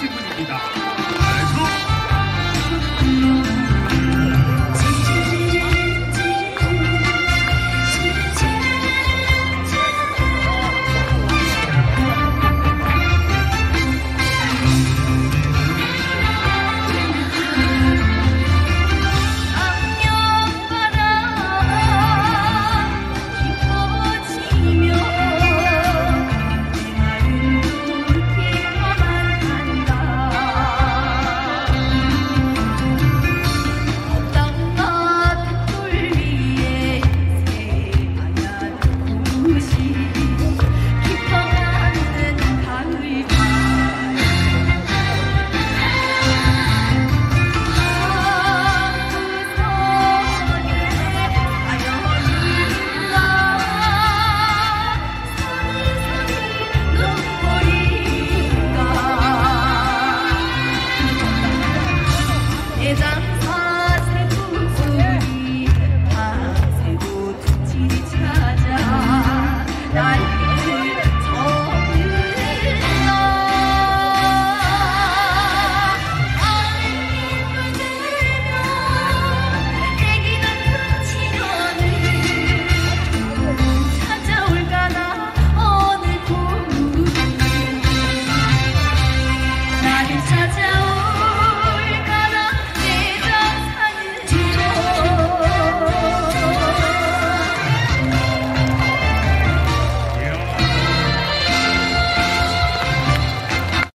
辛苦你一下